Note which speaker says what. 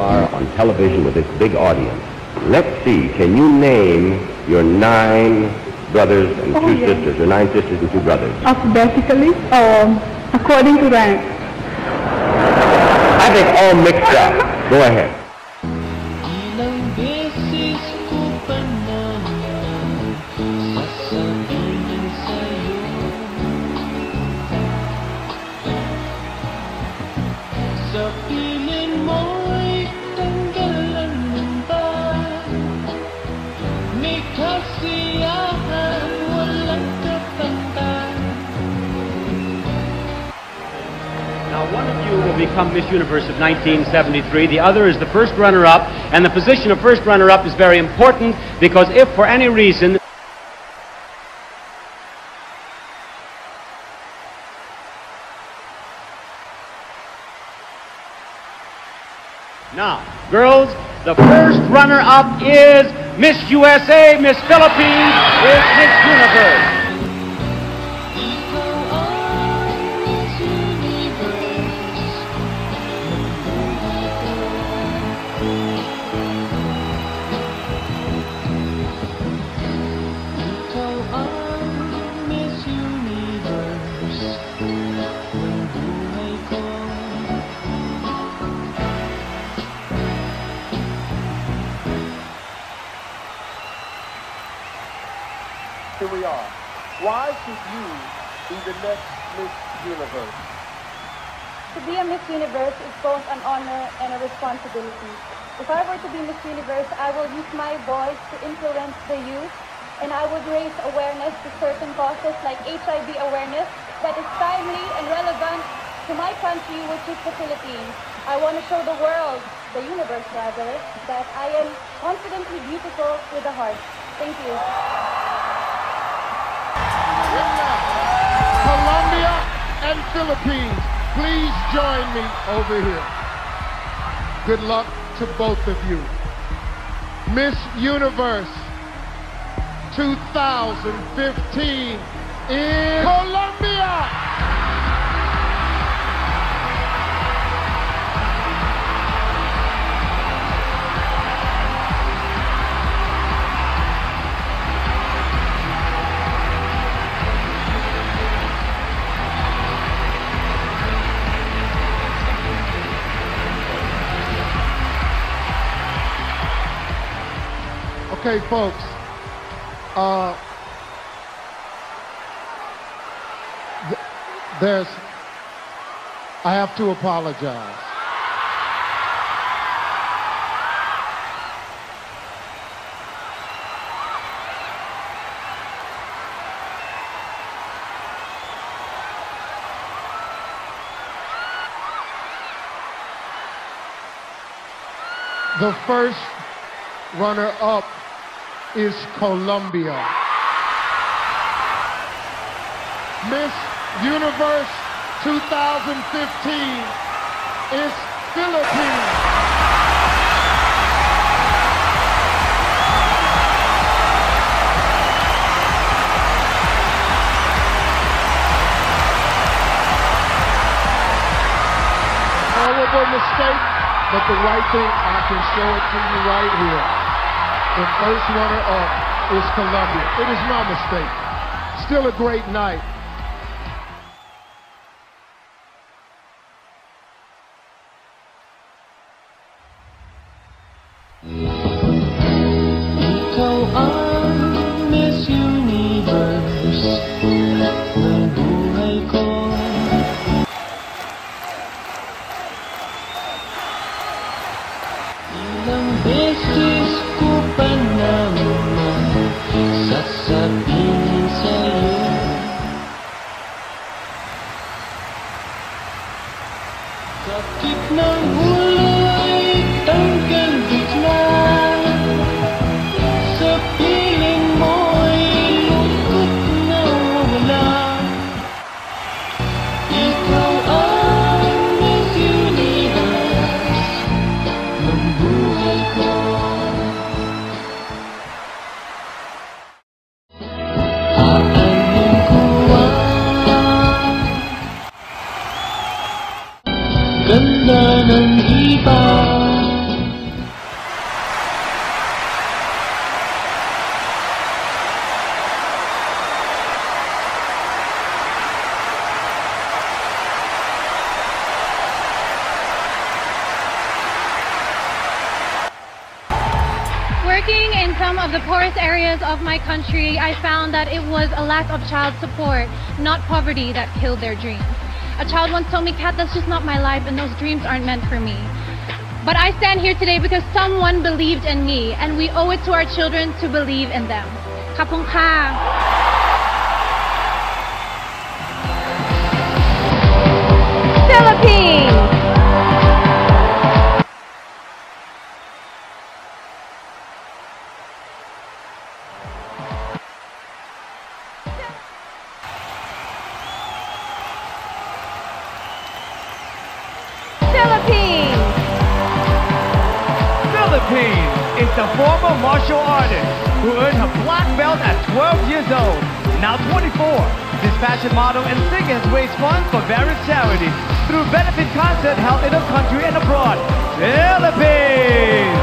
Speaker 1: are on television with this big audience. Let's see, can you name your nine brothers and
Speaker 2: Oh,
Speaker 1: two
Speaker 2: yes.
Speaker 1: sisters, your nine sisters and two brothers?
Speaker 2: alphabetically or according to rank.
Speaker 1: I think all mixed up. Go ahead.
Speaker 3: Now, one of you will become Miss Universe of 1973. The other is the first runner-up, and the position of first runner-up is very important because if for any reason Now, girls, the first runner-up is Miss USA, Miss Philippines is Miss Universe.
Speaker 4: Are. Why should you be the next Miss Universe?
Speaker 5: To be a Miss Universe is both an honor and a responsibility. If I were to be Miss Universe, I will use my voice to influence the youth, and I would raise awareness to certain causes like HIV awareness that is timely and relevant to my country, which is the Philippines. I want to show the world, the universe rather, that I am confidently beautiful with a heart. Thank you.
Speaker 4: Colombia and Philippines, please join me over here. Good luck to both of you. Miss Universe 2015 in Colombia. Okay, folks. Uh, th- there's. I have to apologize. The first runner up is Colombia. Miss Universe 2015 is Philippines. Horrible mistake, but the right thing, I can show it to you right here. The first runner up is Colombia. It is my mistake. Still a great night.
Speaker 6: Keep my word.
Speaker 7: Of the poorest areas of my country, I found that it was a lack of child support, not poverty, that killed their dreams. A child once told me, Kat, that's just not my life, and those dreams aren't meant for me. But I stand here today because someone believed in me, and we owe it to our children to believe in them. Kapong ka.
Speaker 8: Philippines! is the former martial artist who earned her black belt at 12 years old, now 24. This fashion model and singer has raised funds for various charities through benefit concerts held in the country and abroad. Philippines!